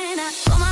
when I put my